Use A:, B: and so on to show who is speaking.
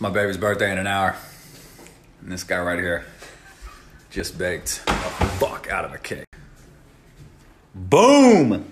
A: It's my baby's birthday in an hour. And this guy right here just baked the fuck out of a cake. Boom!